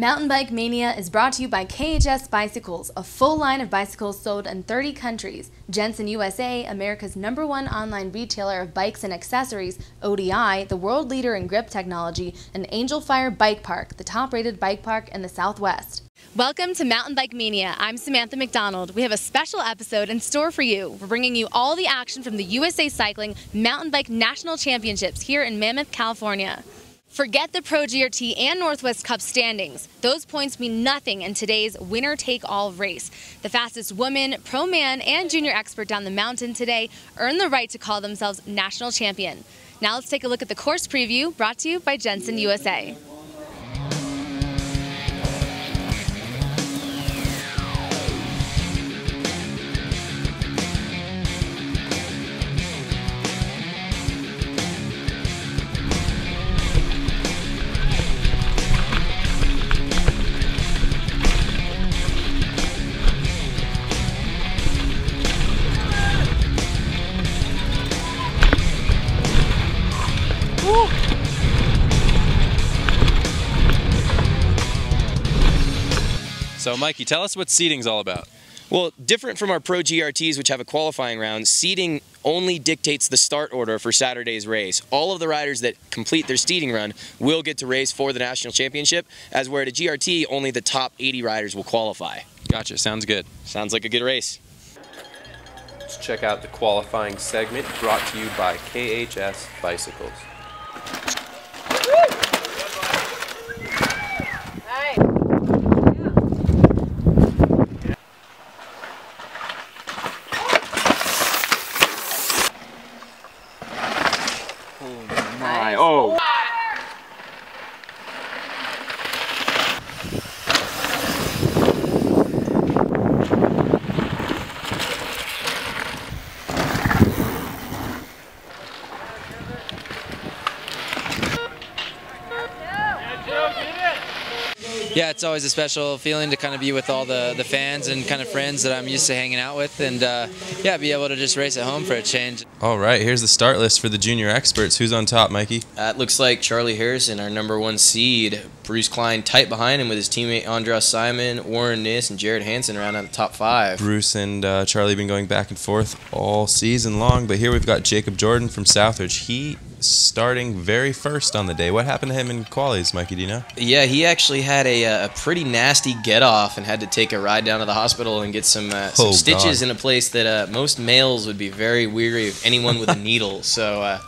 Mountain Bike Mania is brought to you by KHS Bicycles, a full line of bicycles sold in 30 countries. Jensen USA, America's number one online retailer of bikes and accessories, ODI, the world leader in grip technology, and Angel Fire Bike Park, the top rated bike park in the Southwest. Welcome to Mountain Bike Mania. I'm Samantha McDonald. We have a special episode in store for you. We're bringing you all the action from the USA Cycling Mountain Bike National Championships here in Mammoth, California. Forget the Pro GRT and Northwest Cup standings. Those points mean nothing in today's winner take all race. The fastest woman, pro man, and junior expert down the mountain today earned the right to call themselves national champion. Now let's take a look at the course preview brought to you by Jensen USA. So, Mikey, tell us what seeding's all about. Well, different from our Pro GRTs, which have a qualifying round, seeding only dictates the start order for Saturday's race. All of the riders that complete their seeding run will get to race for the national championship, as where at a GRT, only the top 80 riders will qualify. Gotcha, sounds good. Sounds like a good race. Let's check out the qualifying segment brought to you by KHS Bicycles. My, oh! Yeah, it's always a special feeling to kind of be with all the, the fans and kind of friends that I'm used to hanging out with, and uh, yeah, be able to just race at home for a change. All right, here's the start list for the junior experts. Who's on top, Mikey? That looks like Charlie Harrison, our number one seed. Bruce Klein tight behind him with his teammate Andras Simon, Warren Niss, and Jared Hansen around on the top five. Bruce and uh, Charlie been going back and forth all season long, but here we've got Jacob Jordan from Southridge. He starting very first on the day. What happened to him in qualies, Mikey? Do you know? Yeah, he actually had a, uh, a pretty nasty get off and had to take a ride down to the hospital and get some, uh, some Oh, stitches God. in a place that uh, most males would be very weary of anyone with a needle. So, uh,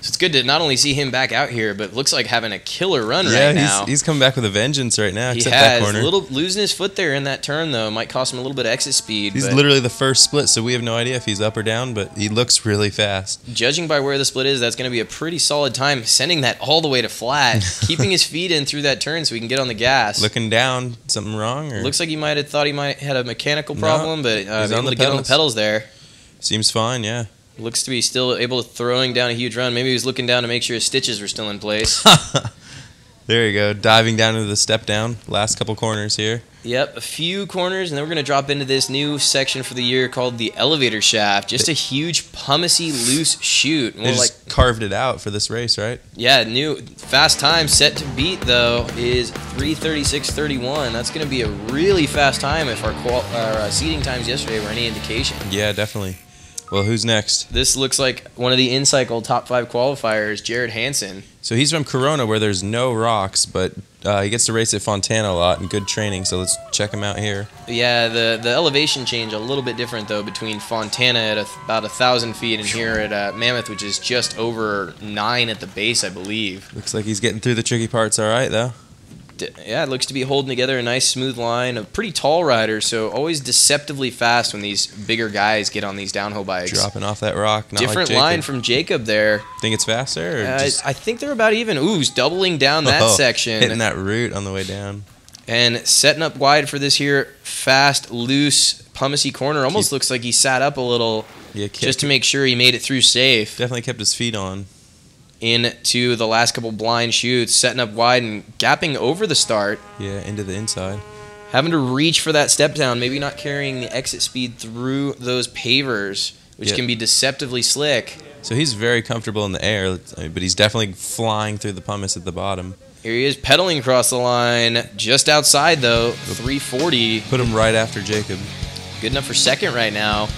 so it's good to not only see him back out here, but looks like having a killer run yeah, right now. he's, he's coming back with a vengeance right now. he except that has corner. a little losing his foot there in that turn though might cost him a little bit of exit speed. He's literally the first split, so we have no idea if he's up or down, but he looks really fast. judging by where the split is, that's going to be a pretty solid time. Sending that all the way to flat, keeping his feet in through that turn so he can get on the gas. Looking down, something wrong? Or Looks like he might have thought he might had a mechanical No, problem, but uh, he's able on the to get on the pedals. pedals there. seems fine, yeah. Looks to be still able to throwing down a huge run. Maybe he was looking down to make sure his stitches were still in place. there you go, diving down into the step down. Last couple corners here. yep, a few corners, and then we're going to drop into this new section for the year called the elevator shaft. Just a huge pumicey loose chute. They More like just carved it out for this race, right? Yeah, new fast time set to beat though is 336.31. That's going to be a really fast time if our, qual- our uh, seeding times yesterday were any indication. Yeah, definitely. Well, who's next? This looks like one of the in-cycle top five qualifiers, Jared Hansen. So he's from Corona, where there's no rocks, but uh, he gets to race at Fontana a lot and good training. So let's check him out here. Yeah, the the elevation change a little bit different though between Fontana at a, about a thousand feet and here at uh, Mammoth, which is just over nine at the base, I believe. Looks like he's getting through the tricky parts all right, though. Yeah, it looks to be holding together a nice smooth line. A pretty tall rider, so always deceptively fast when these bigger guys get on these downhill bikes. Dropping off that rock. Not Different like line from Jacob there. Think it's faster? Or Uh, just I think they're about even. Ooh, he's doubling down that Oh, section Hitting that root on the way down. and setting up wide for this here fast, loose, pumicy corner. Almost Keep- looks like he sat up a little Yeah, just to make sure he made it through safe definitely kept his feet on. Into the last couple blind chutes, setting up wide and gapping over the start. Yeah, into the inside. Having to reach for that step down, maybe not carrying the exit speed through those pavers, which Yeah. can be deceptively slick. So he's very comfortable in the air, but he's definitely flying through the pumice at the bottom. Here he is pedaling across the line, just outside though, 340. Put him right after Jacob. Good enough for second right now.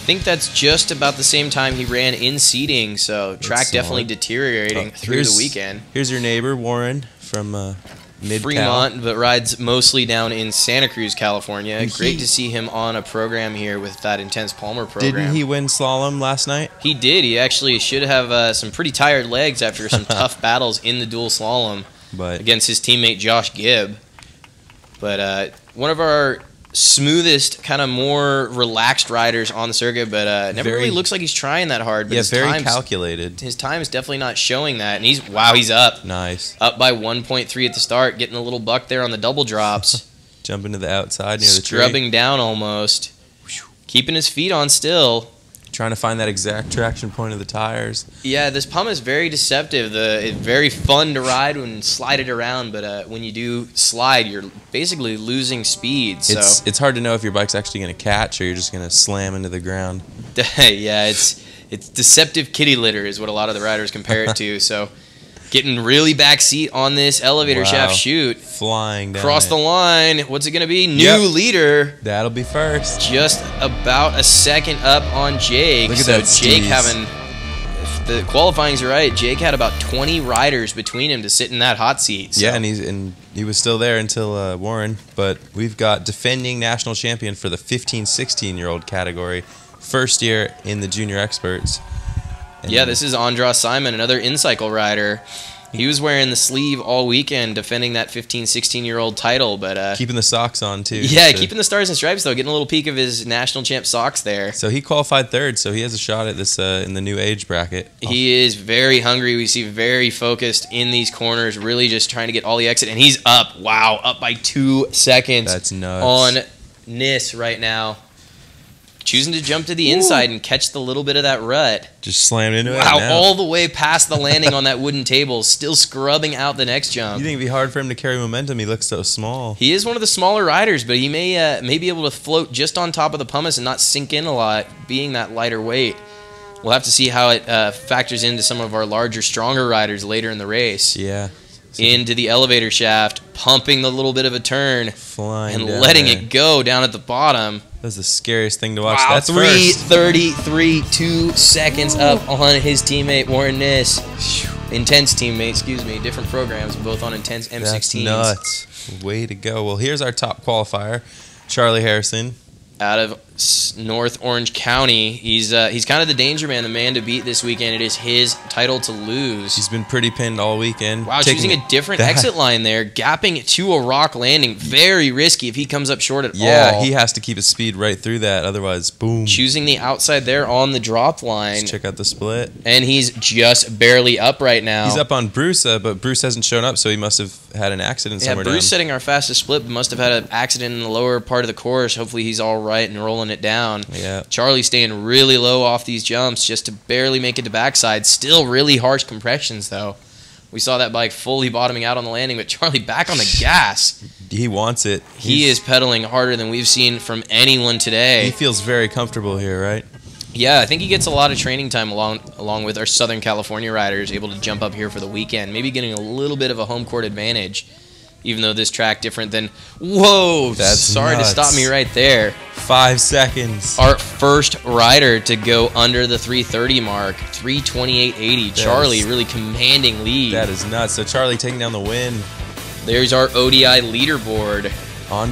I think that's just about the same time he ran in seating, so track solid. definitely deteriorating Oh, through the weekend. Here's your neighbor Warren from uh, Mid Fremont, but rides mostly down in Santa Cruz, California. And Great to see him on a program here with that intense Palmer program. Didn't he win slalom last night? He did. He actually should have uh, some pretty tired legs after some tough battles in the dual slalom But against his teammate Josh Gibb. But uh, one of our smoothest, kind of more relaxed riders on the circuit, but uh, never Very- really looks like he's trying that hard. But yeah, his very times, calculated. his time is definitely not showing that. And he's wow, he's up, Nice. up by 1.3 at the start, getting a little buck there on the double drops. Jumping to the outside near the tree. scrubbing down almost, keeping his feet on still. Trying to find that exact traction point of the tires. Yeah, this pump is very deceptive. The it's very fun to ride when slide it around, but uh, when you do slide, you're basically losing speed. So It's it's hard to know if your bike's actually going to catch or you're just going to slam into the ground. yeah, it's it's deceptive kitty litter is what a lot of the riders compare it to. So getting really back seat on this elevator Wow. shaft chute, Flying down. cross it. the line. What's it gonna be? New Yep. leader. That'll be first. just about a second up on Jake. Look at so that Jake having if the qualifying's right, Jake had about 20 riders between him to sit in that hot seat. So Yeah, and he's and he was still there until uh, Warren. But we've got defending national champion for the 15, 16 year old category, first year in the junior experts. And yeah, this is Andras Simon, another in-cycle rider. He was wearing the sleeve all weekend defending that 15, 16 year old title, but uh, keeping the socks on too. yeah, keeping the stars and stripes though, getting a little peek of his national champ socks there. So he qualified third, so he has a shot at this uh, in the new age bracket. He is very hungry. We see very focused in these corners, really just trying to get all the exit. And he's up. Wow, up by two seconds. That's nuts. On Nis right now. Choosing to jump to the inside and catch the little bit of that rut. Just slammed into it. Wow, all the way past the landing on that wooden table, still scrubbing out the next jump. You think it'd be hard for him to carry momentum? He looks so small. He is one of the smaller riders, but he may uh, may be able to float just on top of the pumice and not sink in a lot, being that lighter weight. We'll have to see how it uh, factors into some of our larger, stronger riders later in the race. Yeah. So Into the elevator shaft, pumping the little bit of a turn flying and down letting it go down at the bottom. That's the scariest thing to watch. Wow, That's first. 333, two seconds up on his teammate Warren Nis. Intense teammate, excuse me. Different programs, both on intense M16s. That's nuts. Way to go. Well, here's our top qualifier, Charlie Harrison. out of S- North Orange County. He's uh, he's kind of the danger man, the man to beat this weekend. It is his title to lose. He's been pretty pinned all weekend. Wow, taking choosing a different that- exit line there, gapping to a rock landing. Very risky if he comes up short at Yeah, all. Yeah, he has to keep his speed right through that. Otherwise, boom. choosing the outside there on the drop line, Let's check out the split. and he's just barely up right now. He's up on Bruce, uh, but Bruce hasn't shown up, so he must have had an accident Yeah, somewhere Bruce down. setting our fastest split but must have had an accident in the lower part of the course. Hopefully he's all right and rolling it down. Yeah. Charlie staying really low off these jumps just to barely make it to backside. Still really harsh compressions though. We saw that bike fully bottoming out on the landing, but Charlie back on the gas. He wants it. He He's- is pedaling harder than we've seen from anyone today. He feels very comfortable here, right? Yeah, I think he gets a lot of training time along along with our Southern California riders, able to jump up here for the weekend, maybe getting a little bit of a home court advantage. Even though this track different than whoa, That's sorry nuts. to stop me right there. Five seconds. Our first rider to go under the 330 mark, 328.80. Charlie really commanding lead. That is nuts. So Charlie taking down the win. There's our ODI leaderboard.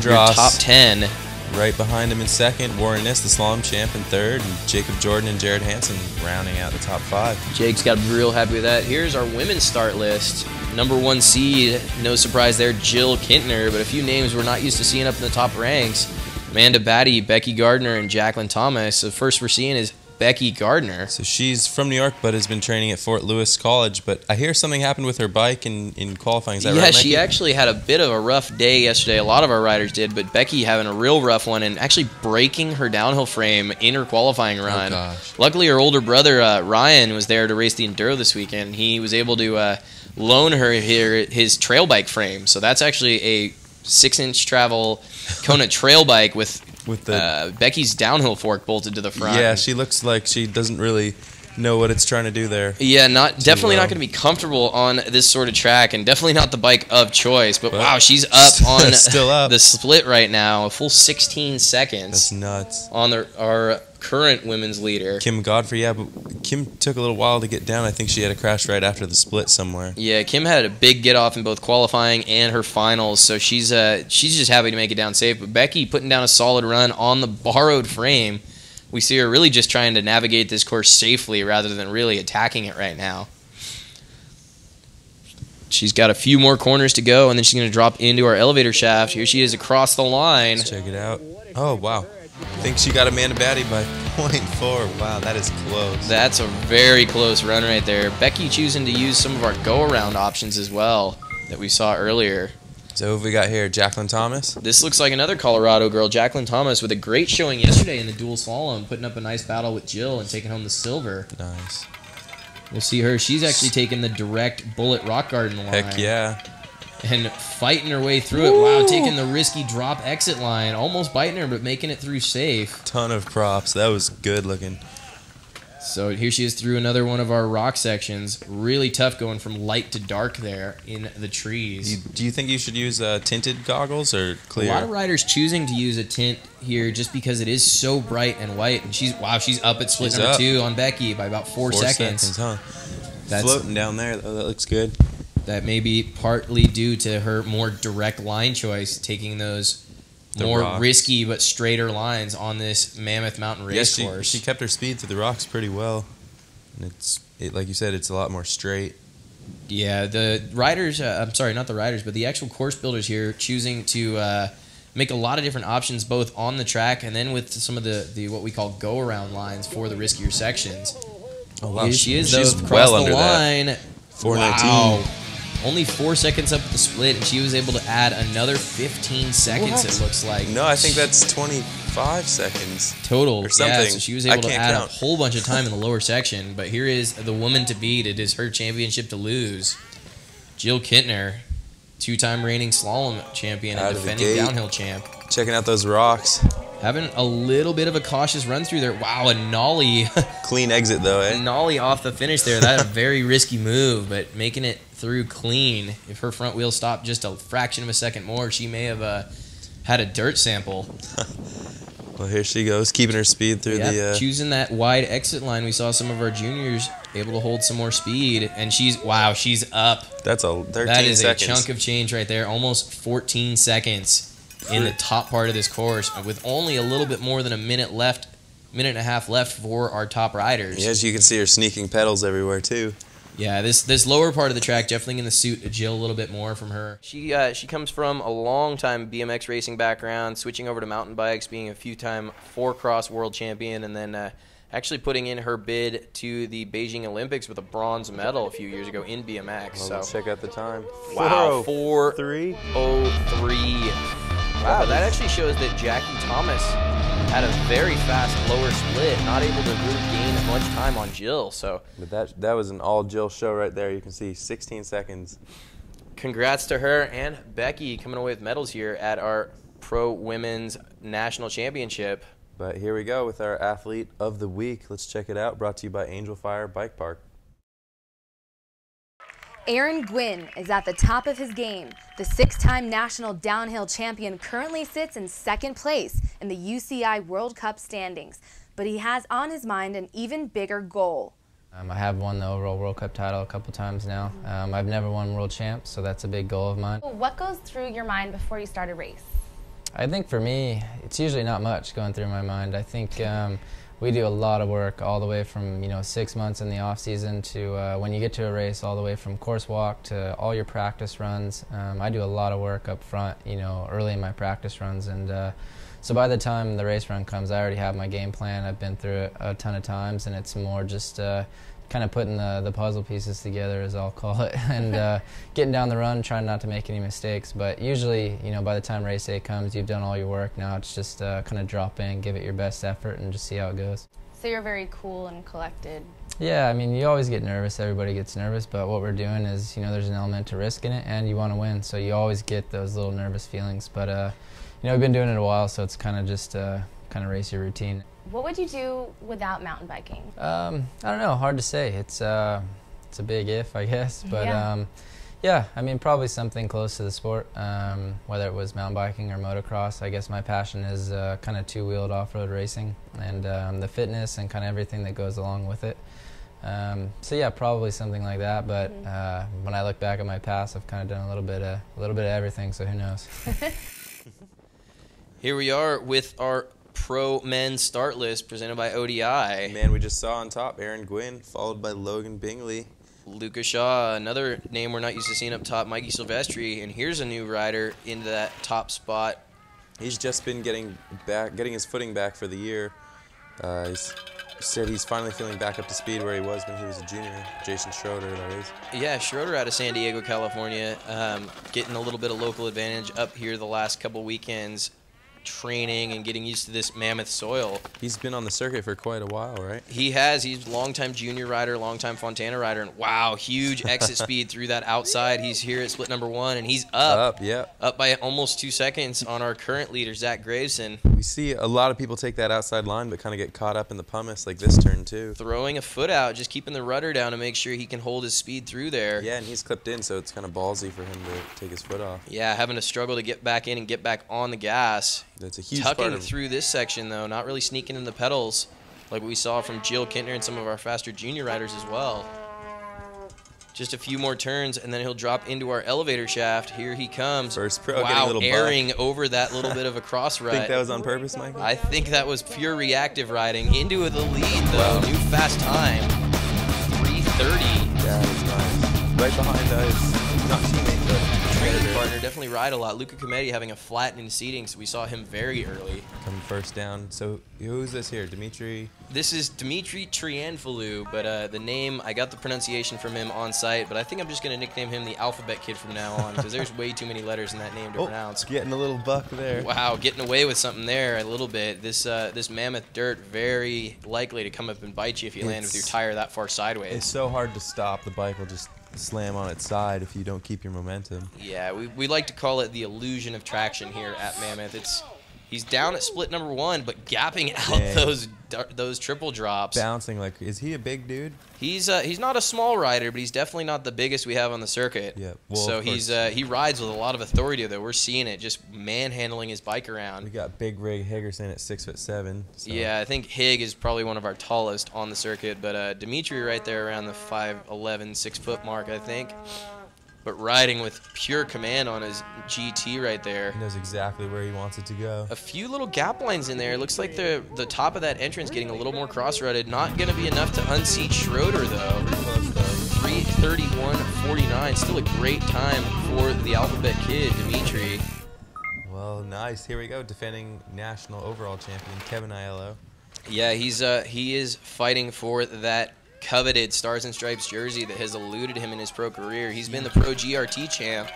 Your top 10. right behind him in second. Warren Ness, the slalom champ, in third. And Jacob Jordan and Jared Hansen rounding out the top five. Jake's got to be real happy with that. Here's our women's start list. Number one seed, no surprise there, Jill Kintner, but a few names we're not used to seeing up in the top ranks. Amanda Batty, Becky Gardner, and Jacqueline Thomas. The first we're seeing is Becky Gardner. So she's from New York, but has been training at Fort Lewis College. But I hear something happened with her bike in, in qualifying. Is that yeah, right? she actually had a bit of a rough day yesterday. A lot of our riders did, but Becky having a real rough one and actually breaking her downhill frame in her qualifying run. gosh. Luckily, her older brother uh, Ryan was there to race the enduro this weekend. He was able to uh, loan her here his trail bike frame. So that's actually a six-inch travel Kona trail bike with with the uh, Becky's downhill fork bolted to the front. yeah, she looks like she doesn't really know what it's trying to do there. Yeah, not definitely well. not going to be comfortable on this sort of track, and definitely not the bike of choice. But But wow, she's up on still up. the split right now, a full 16 seconds. That's nuts. on the, our current women's leader. Kim Godfrey, yeah, but Kim took a little while to get down. I think she had a crash right after the split somewhere. Yeah, Kim had a big get off in both qualifying and her finals, so she's uh she's just happy to make it down safe. But Becky putting down a solid run on the borrowed frame. We see her really just trying to navigate this course safely rather than really attacking it right now. She's got a few more corners to go, and then she's going to drop into our elevator shaft. Here she is across the line. Let's check it out. Oh, wow. I think she got Amanda Batty by 0.4. Wow, that is close. That's a very close run right there. Becky choosing to use some of our go around options as well that we saw earlier. So who we got here? Jacqueline Thomas. This looks like another Colorado girl, Jacqueline Thomas, with a great showing yesterday in the dual slalom, putting up a nice battle with Jill and taking home the silver. Nice. We'll see her. She's actually taking the direct bullet rock garden line. Heck yeah. And fighting her way through it. Wow, taking the risky drop exit line. Almost biting her, but making it through safe. Ton of props. That was good looking. So here she is through another one of our rock sections. Really tough going from light to dark there in the You, trees. do you think you should use uh, tinted goggles or clear? A lot of riders choosing to use a tint here just because it is so bright and white. And she's wow, she's up at split She's number up. two on Becky by about four, Four seconds. huh? That's Floating down there. though, That looks good. That may be partly due to her more direct line choice, taking those The more risky but straighter lines on this Mammoth Mountain race Yes, she, course. she kept her speed through the rocks pretty well. And it's it, like you said, it's a lot more straight. Yeah, the riders. Uh, I'm sorry, not the riders, but the actual course builders here choosing to uh, make a lot of different options, both on the track and then with some of the, the what we call go around lines for the riskier sections. Oh Here she is, though, She's well the under that. line. 419. Wow. Only four seconds up at the split, and she was able to add another 15 seconds. What? It looks like. No, I think that's 25 seconds. total. or Yeah, so she was able to add count. a whole bunch of time in the lower section. But here is the woman to beat. It is her championship to lose. Jill Kintner, two-time reigning slalom champion Out and defending downhill champ. Checking out those rocks. Having a little bit of a cautious run through there. Wow, a nollie, Clean exit though, a eh? nollie off the finish there. That's a very risky move, but making it through clean. If her front wheel stopped just a fraction of a second more, she may have uh, had a dirt sample. Well, here she goes, keeping her speed through Yeah, the. Uh, choosing that wide exit line. We saw some of our juniors able to hold some more speed, and she's wow, she's up. that's a 13 That is seconds. a chunk of change right there, almost 14 seconds in the top part of this course, with only a little bit more than a minute left, minute and a half left for our top riders. Yeah, as you can see her sneaking pedals everywhere too. Yeah, this this lower part of the track definitely going to suit Jill a little bit more from her. She uh, she comes from a long time BMX racing background, switching over to mountain bikes, being a few time four cross world champion, and then uh, actually putting in her bid to the Beijing Olympics with a bronze medal a few years ago in BMX. Well, so check out the time. wow, four three. oh three. Wow, that actually shows that Jackie Thomas had a very fast lower split, not able to really gain much time on Jill. So But that that was an all Jill show right there. You can see 16 seconds. congrats to her and Becky coming away with medals here at our Pro Women's National Championship. But here we go with our athlete of the week. Let's check it out. Brought to you by Angel Fire Bike Park. Aaron Gwin is at the top of his game. The six-time national downhill champion currently sits in second place in the UCI World Cup standings, but he has on his mind an even bigger goal. Um, I have won the overall World Cup title a couple times now. Um, I've never won world champs, so that's a big goal of mine. What goes through your mind before you start a race? I think for me, it's usually not much going through my mind. I think um, we do a lot of work all the way from you know six months in the off season to uh, when you get to a race, all the way from course walk to all your practice runs. Um, I do a lot of work up front, you know, early in my practice runs, and uh, so by the time the race run comes, I already have my game plan. I've been through it a ton of times, and it's more just. Uh, kind of putting the, the puzzle pieces together, as I'll call it, and uh, getting down the run, trying not to make any mistakes. But usually, you know, by the time race day comes, you've done all your work. Now it's just uh, kind of drop in, give it your best effort, and just see how it goes. So you're very cool and collected. Yeah, I mean, you always get nervous. Everybody gets nervous, but what we're doing is, you know, there's an element to risk in it, and you want to win, so you always get those little nervous feelings. But uh, you know, we've been doing it a while, so it's kind of just uh, kind of race your routine. What would you do without mountain biking? Um, I don't know. Hard to say. It's uh, it's a big if, I guess. But Yeah. um, yeah, I mean, probably something close to the sport. Um, whether it was mountain biking or motocross. I guess my passion is uh, kind of two-wheeled off-road racing and um, the fitness and kind of everything that goes along with it. Um, so yeah, probably something like that. But uh, when I look back at my past, I've kind of done a little bit of a little bit of everything. So who knows? Here we are with our pro men start list presented by ODI. Man, we just saw on top Aaron Gwin, followed by Logan Binggeli. Lucas Shaw, another name we're not used to seeing up top, Mikey Silvestri, and here's a new rider into that top spot. He's just been getting back, getting his footing back for the year. Uh, he's said he's finally feeling back up to speed where he was when he was a junior. Jason Schroeder, that is. Yeah, Schroeder out of San Diego, California, um, getting a little bit of local advantage up here the last couple weekends, training and getting used to this mammoth soil. He's been on the circuit for quite a while, right? He has. He's a longtime junior rider, longtime Fontana rider, and wow, huge exit speed through that outside. He's here at split number one, and he's up, Up, yeah. up by almost two seconds on our current leader, Zach Graveson, We see a lot of people take that outside line, but kind of get caught up in the pumice like this turn too. throwing a foot out, just keeping the rudder down to make sure he can hold his speed through there. Yeah, and he's clipped in, so it's kind of ballsy for him to take his foot off. Yeah, having to struggle to get back in and get back on the gas. That's a huge part Tucking through this section though, not really sneaking in the pedals like we saw from Jill Kintner and some of our faster junior riders as well. Just a few more turns and then he'll drop into our elevator shaft. Here he comes. First pro getting wow, little buck. over that little bit of a cross ride. Think that was on purpose, Michael? I think that was pure reactive riding into the lead though. New fast time. 330. yeah, nice. Right behind us, not Training competitor. partner definitely ride a lot. Luca Cometti having a flattening seating, so we saw him very early. Coming first down. So who's this here? Dimitri. This is Dimitri Trianfilou, but uh, the name, I got the pronunciation from him on site, but I think I'm just going to nickname him the Alphabet Kid from now on because there's way too many letters in that name to pronounce. getting a little buck there. Wow, getting away with something there a little bit. This uh, this mammoth dirt very likely to come up and bite you if you land with your tire that far sideways. It's so hard to stop. The bike will just slam on its side if you don't keep your momentum. Yeah, we, we like to call it the illusion of traction here at Mammoth. It's he's down at split number one, but gapping out Dang. those those triple drops. Bouncing like, is he a big dude? He's uh, he's not a small rider, but he's definitely not the biggest we have on the circuit. Yeah, well, so he's uh, he rides with a lot of authority though. We're seeing it, just manhandling his bike around. We got Big Rig Higgerson at six foot seven. So. Yeah, I think Hig is probably one of our tallest on the circuit, but uh, Dimitri right there around the 5'11", 6 foot mark, I think. But riding with pure command on his GT right there. He knows exactly where he wants it to go. A few little gap lines in there. Looks like the the top of that entrance getting a little more cross-rutted. Not going to be enough to unseat Schroeder though. Pretty close though. 331.49. Still a great time for the Alphabet Kid, Dimitri. Well, nice. Here we go. Defending national overall champion Kevin Aiello. Yeah, he's uh he is fighting for that coveted Stars and Stripes jersey that has eluded him in his pro career. He's been the pro GRT champ,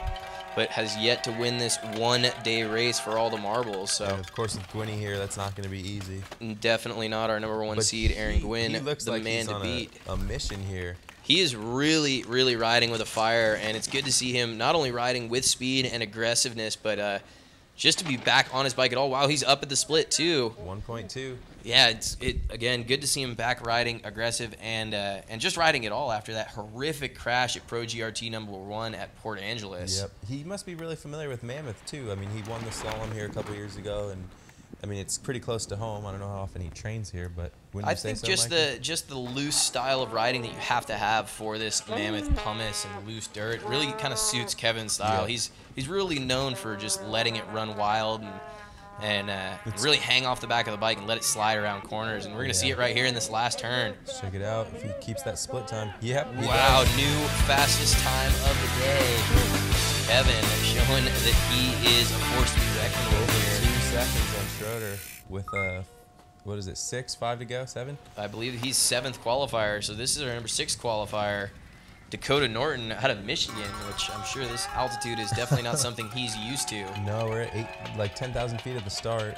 but has yet to win this one-day race for all the marbles. And So of course, with Gwynny here, that's not going to be easy. definitely not our number one But seed, Aaron Gwin, He looks the like man he's to beat. A, a mission here. He is really, really riding with a fire, and it's good to see him not only riding with speed and aggressiveness, but uh, just to be back on his bike at all. Wow, he's up at the split too. 1.2. Yeah, it's it again. Good to see him back riding aggressive and uh, and just riding it all after that horrific crash at Pro GRT number one at Port Angeles. Yep. He must be really familiar with Mammoth too. I mean, he won the slalom here a couple years ago, and I mean it's pretty close to home. I don't know how often he trains here, but I think so, just Mikey? the just the loose style of riding that you have to have for this mammoth pumice and loose dirt really kind of suits Kevin's style. Yeah. He's he's really known for just letting it run wild and and uh, really hang off the back of the bike and let it slide around corners. And we're gonna see it right here in this last turn. Let's check it out. If he keeps that split time. Yep. Wow, does. new fastest time of the day. Kevin showing that he is a force to be reckoned with here. Seconds on Schroeder with uh, what is it? Six, five to go, seven. I believe he's seventh qualifier, so this is our number six qualifier. Dakota Norton out of Michigan, which I'm sure this altitude is definitely not something he's used to. No, we're at eight, like ten thousand feet at the start.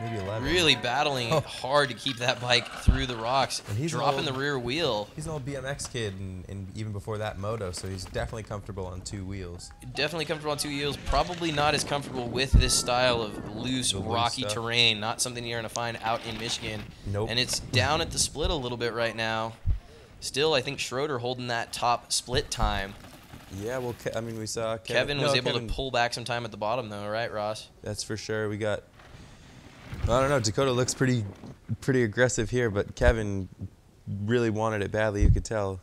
Maybe 11. Really battling oh. hard to keep that bike through the rocks, And he's dropping old. the rear wheel. He's an old BMX kid, and, and even before that, moto, so he's definitely comfortable on two wheels. Definitely comfortable on two wheels. Probably not as comfortable with this style of loose, The rocky terrain. Not something you're going to find out in Michigan. Nope. And it's down at the split a little bit right now. Still, I think Schroeder holding that top split time. Yeah, well, Ke- I mean, we saw Kevin, Kevin no, was able Kevin- to pull back some time at the bottom, though, right, Ross? That's for sure. We got. I don't know. Dakota looks pretty, pretty aggressive here, but Kevin really wanted it badly. You could tell.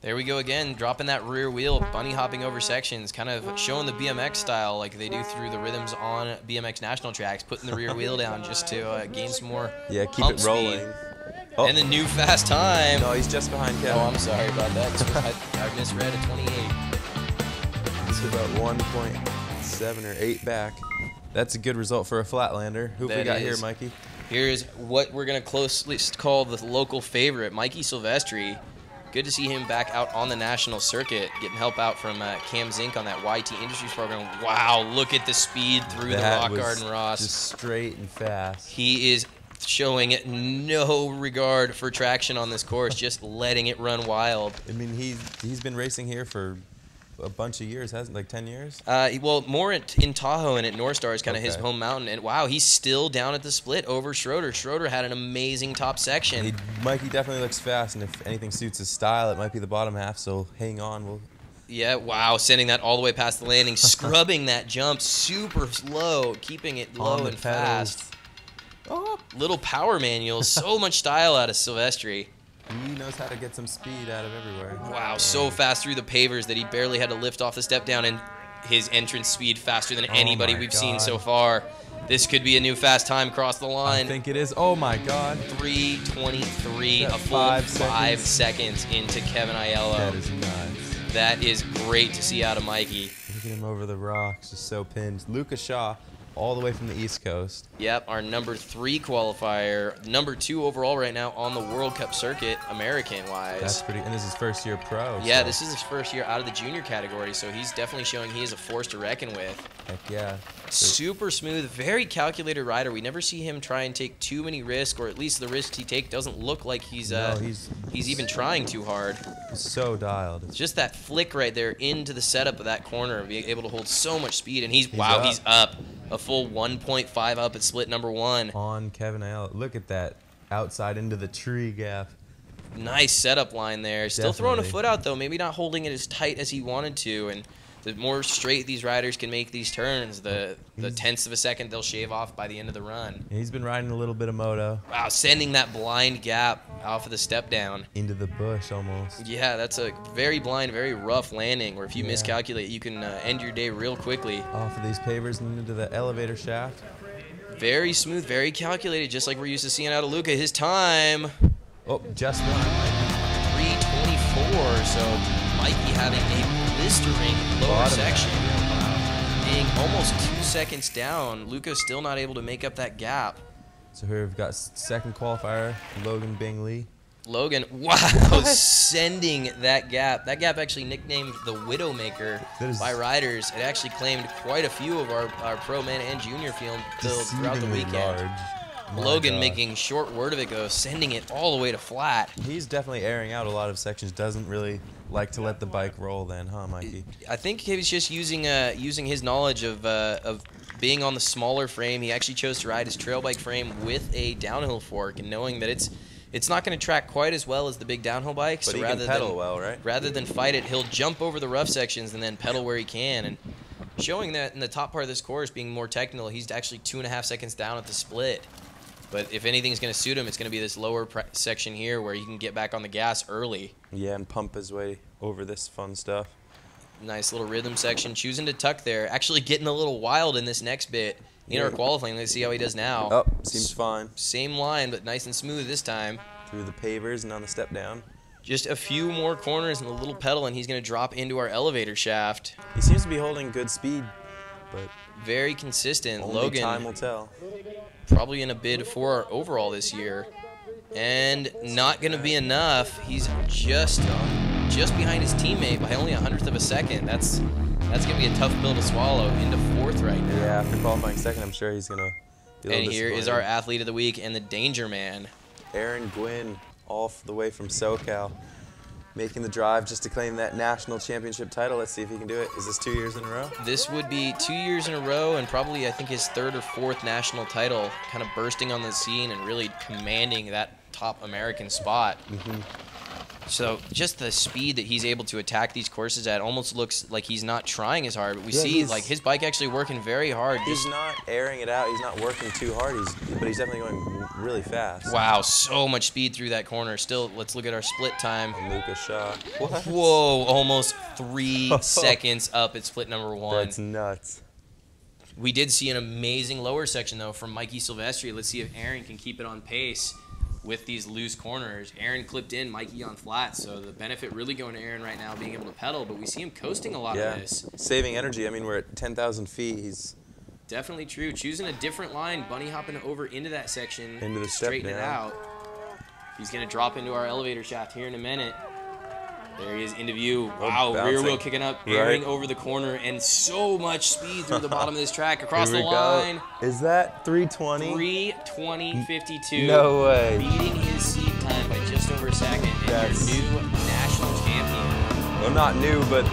There we go again, dropping that rear wheel, bunny hopping over sections, kind of showing the BMX style like they do through the rhythms on BMX national tracks, putting the rear wheel down just to uh, gain some more Yeah, keep it rolling. Oh. And the new fast time. No, he's just behind Kevin. Oh, I'm sorry about that. I, I misread a 28. It's about 1.7 or 8 back. That's a good result for a flatlander. Who have we got here, Mikey? Here's what we're going to closely call the local favorite, Mikey Silvestri. Good to see him back out on the national circuit, getting help out from uh, Cam Zink on that YT Industries program. Wow, look at the speed through the That rock garden, Ross. Just straight and fast. He is showing no regard for traction on this course, just letting it run wild. I mean, he's he's been racing here for a bunch of years, hasn't like 10 years? Uh, well, more at, in Tahoe and at North Star is kind of his home mountain. And wow, he's still down at the split over Schroeder. Schroeder had an amazing top section. He, Mikey definitely looks fast, and if anything suits his style, it might be the bottom half. So hang on. We'll Yeah, wow, sending that all the way past the landing, scrubbing that jump super slow, keeping it low and pedals. fast. Little power manual, so much style out of Silvestri. He knows how to get some speed out of everywhere. Wow, so fast through the pavers that he barely had to lift off the step down, and his entrance speed faster than oh anybody Oh my we've seen so far. This could be a new fast time across the line. I line. think it is. Oh my God. 323, a full five five seconds. seconds into Kevin Aiello. That is nuts. That is great to see out of Mikey. Look at him over the rocks, just so pinned. Lucas Shaw, all the way from the East Coast. Yep, our number three qualifier, number two overall right now on the World Cup circuit, American wise. That's pretty. And this is first year pro. yeah, so this is his first year out of the junior category, so he's definitely showing he is a force to reckon with. Heck yeah. Super smooth, very calculated rider. We never see him try and take too many risks, or at least the risks he take doesn't look like he's uh, No, he's- he's even trying too hard. He's so dialed. It's just that flick right there into the setup of that corner, being able to hold so much speed, and he's, He's wow, up. he's up a full 1.5 up at split number one. On Kevin Aiello. Look at that outside into the tree gap. Nice setup line there. Still throwing a foot out though, maybe not holding it as tight as he wanted to. And the more straight these riders can make these turns, the the He's- tenths of a second they'll shave off by the end of the run. He's been riding a little bit of moto Wow, sending that blind gap off of the step down. into the bush almost. Yeah, that's a very blind, very rough landing. Where if you Yeah. miscalculate, you can uh, end your day real quickly. Off of these pavers and into the elevator shaft. Very smooth, very calculated, just like we're used to seeing out of Luca. His time Oh, just one. 324. So Mikey having a blistering lower Bottom section. Being almost two seconds down. Luca's still not able to make up that gap. So here we've got second qualifier, Logan Binggeli. Logan, wow, sending that gap. That gap actually nicknamed the Widowmaker is by riders. It actually claimed quite a few of our, our pro man and junior field throughout the weekend. large. Logan God. making short word of it go, sending it all the way to flat. He's definitely airing out a lot of sections. Doesn't really like to let the bike roll. Then, huh, Mikey? I think he was just using uh, using his knowledge of uh, of being on the smaller frame. He actually chose to ride his trail bike frame with a downhill fork, and knowing that it's it's not going to track quite as well as the big downhill bike. But so he rather can pedal than, well, right? Rather than fight it, he'll jump over the rough sections and then pedal where he can. And showing that in the top part of this course, being more technical, he's actually two and a half seconds down at the split. But if anything's going to suit him, it's going to be this lower section here where he can get back on the gas early. Yeah, and pump his way over this fun stuff. Nice little rhythm section. Choosing to tuck there. Actually getting a little wild in this next bit. In our Yeah. qualifying, let's see how he does now. Oh, seems fine. Same line, but nice and smooth this time. Through the pavers and on the step down. Just a few more corners and a little pedal, and he's going to drop into our elevator shaft. He seems to be holding good speed, but Very consistent. only Logan time will tell. Probably in a bid for our overall this year. And not going to be enough. He's just uh, just behind his teammate by only a hundredth of a second. That's that's going to be a tough pill to swallow into fourth right now. Yeah, after qualifying second, I'm sure he's gonna And here is our athlete of the week and the danger man. Aaron Gwin, all the way from SoCal, making the drive just to claim that national championship title. Let's see if he can do it. Is this two years in a row? This would be two years in a row and probably, I think, his third or fourth national title, kind of bursting on the scene and really commanding that top American spot. Mm-hmm. So just the speed that he's able to attack these courses at almost looks like he's not trying as hard, but we Yeah, see like his bike actually working very hard. He's not airing it out. He's not working too hard. He's, but he's definitely going really fast. wow, so much speed through that corner. Still, let's look at our split time. And Luca Shaw. What? Whoa, almost three seconds up at split number one. That's nuts. We did see an amazing lower section though from Mikey Silvestri. Let's see if Aaron can keep it on pace with these loose corners. Aaron clipped in, Mikey on flat, so the benefit really going to Aaron right now being able to pedal, but we see him coasting a lot Yeah. of this. Saving energy. I mean, we're at 10,000 feet. He's Definitely true. Choosing a different line, bunny hopping over into that section, Into the step straighten it out. He's gonna drop into our elevator shaft here in a minute. There he is into view. Wow, rear wheel kicking up, Right. airing over the corner, and so much speed through the bottom of this track across the we go. line. Is that 320? 320.52. No way. Beating his seat time by just over a second. And That's- your new national champion. Well, not new, but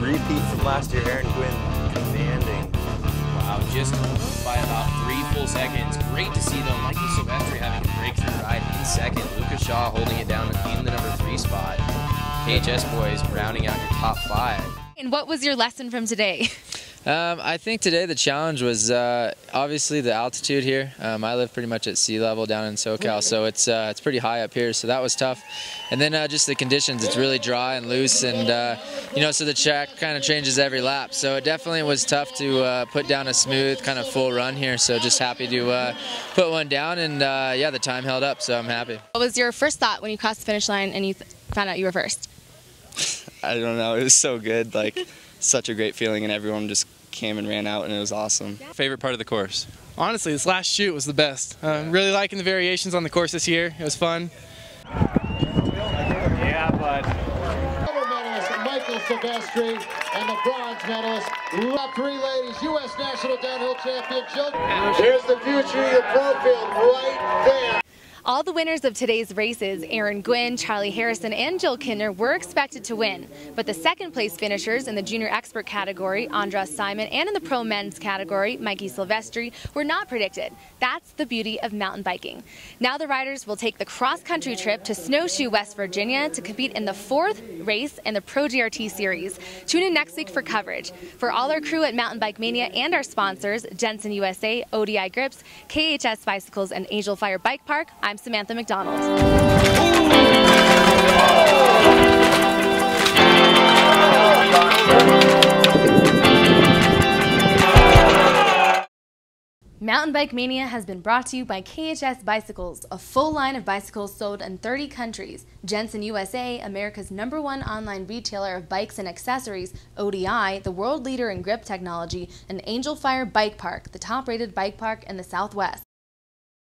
repeat from last year. Aaron Gwin commanding. Wow, just by about three full seconds. Great to see though, Mikey Silvestri having a breakthrough ride in second. Lucas Shaw holding it down in the number three spot. KHS boys rounding out your top five. And what was your lesson from today? Um, I think today the challenge was uh, obviously the altitude here. Um, I live pretty much at sea level down in SoCal, so it's uh, it's pretty high up here. So that was tough. And then uh, just the conditions. It's really dry and loose, and uh, you know, so the track kind of changes every lap. So it definitely was tough to uh, put down a smooth kind of full run here. So just happy to uh, put one down, and uh, yeah, the time held up. So I'm happy. What was your first thought when you crossed the finish line and you th- found out you were first? I don't know. It was so good. Like, such a great feeling, and everyone just came and ran out, and it was awesome. Favorite part of the course? Honestly, this last chute was the best. Um, really liking the variations on the course this year. It was fun. Yeah, but Silver medalist Michael Silvestri and the bronze medalist, top three ladies, U.S. National Downhill Champion Here's the future of your pro field right there. All the winners of today's races, Aaron Gwin, Charlie Harrison, and Jill Kintner, were expected to win. But the second place finishers in the junior expert category, Andras Simon, and in the pro men's category, Mikey Silvestri, were not predicted. That's the beauty of mountain biking. Now the riders will take the cross country trip to Snowshoe, West Virginia to compete in the fourth race in the Pro GRT series. Tune in next week for coverage. For all our crew at Mountain Bike Mania and our sponsors, Jensen USA, ODI Grips, KHS Bicycles, and Angel Fire Bike Park, I'm Samantha McDonald. Mountain Bike Mania has been brought to you by KHS Bicycles, a full line of bicycles sold in 30 countries. Jensen USA, America's number one online retailer of bikes and accessories, ODI, the world leader in grip technology, and Angel Fire Bike Park, the top rated bike park in the Southwest.